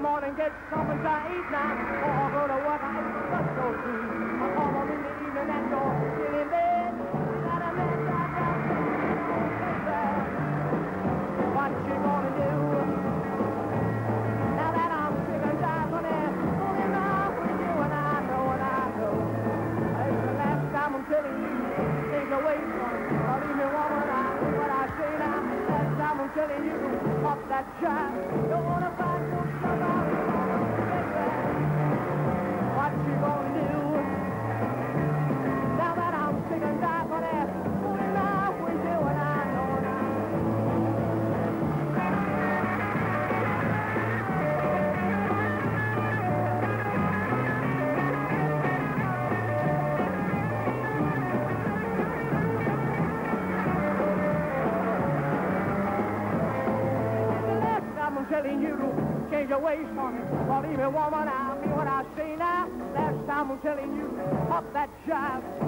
get something to eat now. Or go to work, I just go to. I come home in the evening and you're still in bed. Got a man down there. What you gonna do? Now that I'm sick and tired of it, fooling off with you and I know and I know. It's the last time I'm telling you, take away from me. Me, woman, I what I say now. Last time I'm telling you, up that child. Don't wanna find telling you to change your ways me. Believe me, woman, I mean what I say now. Last time I'm telling you, up that jive.